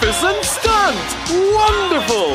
magnificent stunt! Wonderful!